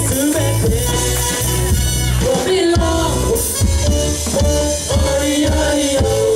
Oh, oh, oh, oh, oh,